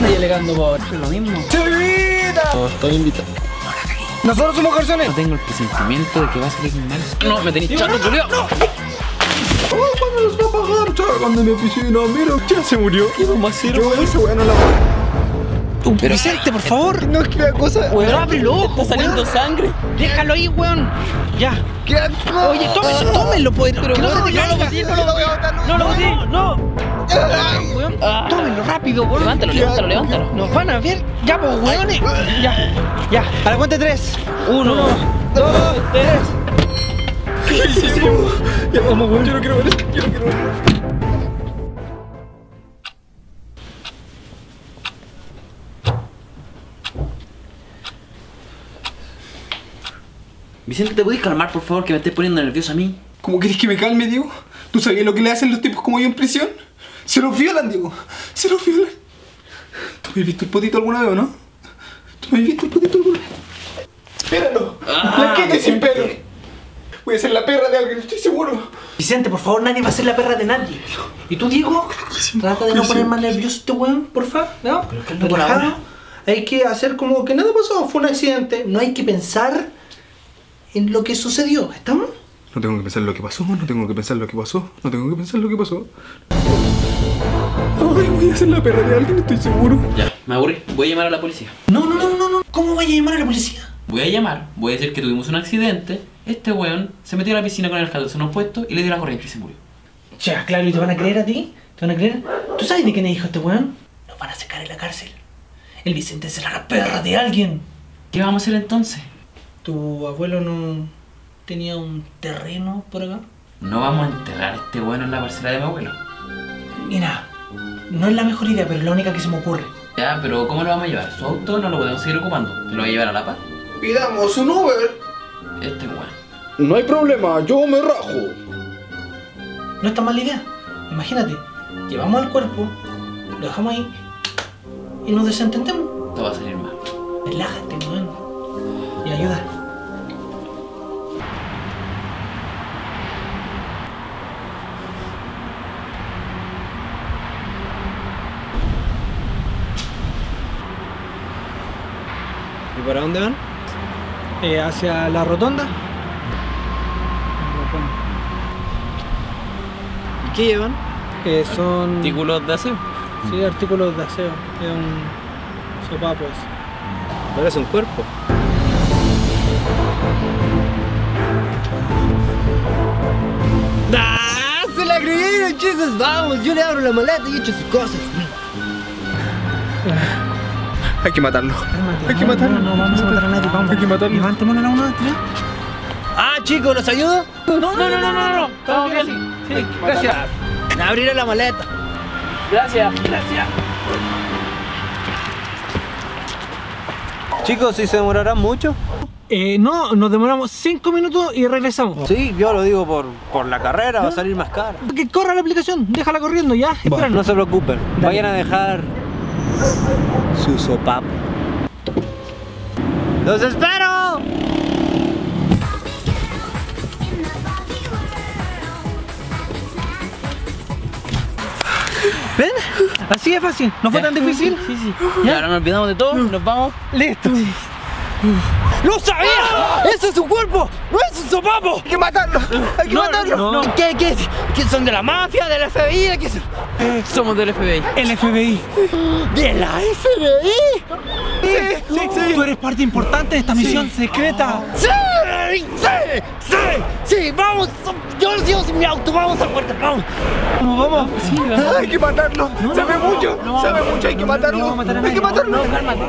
andas alegando por lo mismo? ¡Chivita! No, estoy invitado. Nosotros somos garzones. No tengo el presentimiento de que va a salir mal. No, me tenéis chato, Julio. Oh, ¿Cuándo los va a pagar? Chaval, en mi piscina, mira, ya se murió. ¿Qué más sirve? Yo esa weá no la Pero, Vicente, por favor. No es que la cosa. Weón, abre el ojo, Está saliendo weón. sangre. Déjalo ahí, weón. Ya. ¿Qué asco? Oye, tómenlo, tómenlo, pues. Pero que no se te no, caiga. no, no lo voy a botar, No lo boté, no. Weón, tómenlo rápido, weón. Levántalo, levántalo, levántalo. Nos van a ver. Ya, pues, weones. Ya, ya. A la cuenta de tres. Uno, Dos, tres. Ya vamos, weón, yo no quiero ver esto, yo no quiero ver esto. Vicente, ¿te podés calmar, por favor, que me estés poniendo nervioso a mí? ¿Cómo querés que me calme, Diego? ¿Tú sabías lo que le hacen los tipos como yo en prisión? Se los violan, Diego. Se los violan. ¿Tú me has visto el potito alguna vez o no? ¿Tú me has visto el potito alguna vez? Espéralo. Blanquete sin pelo. Voy a ser la perra de alguien, estoy seguro. Vicente, por favor, nadie va a ser la perra de nadie. ¿Y tú, Diego? Trata de no poner más nervioso este weón, porfa. ¿No? Pero por Relajado. Hay que hacer como que nada pasó, fue un accidente. No hay que pensar en lo que sucedió. ¿Estamos? No tengo que pensar lo que pasó, no tengo que pensar lo que pasó, no tengo que pensar lo que pasó. Ay, voy a ser la perra de alguien, estoy seguro. Ya, me aburrí. Voy a llamar a la policía. No, no, no, no, no. ¿Cómo vaya a llamar a la policía? Voy a llamar, voy a decir que tuvimos un accidente. Este weón se metió a la piscina con el calzones puesto y le dio la corriente y se murió. Ya, claro, ¿y te van a creer a ti? ¿Te van a creer? ¿Tú sabes de quién es hijo este weón? Nos van a sacar en la cárcel. El Vicente será la perra de alguien. ¿Qué vamos a hacer entonces? ¿Tu abuelo no tenía un terreno por acá? No vamos a enterrar a este weón en la parcela de mi abuelo. Mira, no es la mejor idea, pero es la única que se me ocurre. Ya, pero ¿cómo lo vamos a llevar? Su auto no lo podemos seguir ocupando. ¿Te lo va a llevar a La Paz? Pidamos un Uber. Este weón. No hay problema, yo me rajo. No está mal la idea. Imagínate, llevamos el cuerpo, lo dejamos ahí y nos desentendemos. Todo va a salir mal. Relájate, weón. Y ayuda. ¿Y para dónde van? Eh, hacia la rotonda. ¿Y qué llevan? Eh, son Artículos de aseo. sí, artículos de aseo. Es un sopapo. Parece un cuerpo. ¡Ah! ¡Se la creyeron, chicos! ¡Vamos! Yo le abro la maleta y echo sus cosas. Hay que matarlo. Hay que No, matarlo. No, no, vamos a matar a nadie, vamos. Hay que matarlo. Levantémonos la una, tres. Ah, chicos, ¿los ayudo? No, no, no, no, no, no. Estamos bien así. Sí, gracias. Abriré la maleta. Gracias, gracias. Chicos, ¿si se demorarán mucho? Eh, no, nos demoramos cinco minutos y regresamos. Sí, yo lo digo por, por la carrera, va a salir más caro. Que corra la aplicación, déjala corriendo ya. No se preocupen, vayan a dejar su sopapo. ¡Los espero! ¿Ven? Así es fácil, no fue tan difícil. Sí, sí. Ya, ahora nos olvidamos de todo, nos vamos. Listo. ¡Lo sabía! ¡Ese es su cuerpo! ¡No es un sopapo! Hay que matarlo. Hay que No, matarlo. no, no. ¿Qué, qué, qué son de la mafia, del FBI? ¿De qué son? Somos del FBI. El FBI. ¿De la FBI? Sí, sí, sí. Tú eres parte importante de esta misión secreta. ¡Sí! ¡Sí! ¡Sí! ¡Sí! ¡Vamos! Yo los llevo sin mi auto, vamos al puerta, vamos. Vamos, vamos. Hay que matarlo. sabe mucho. sabe mucho. Hay que matarlo. No vamos a matar a hay que matarlo. Cálmate.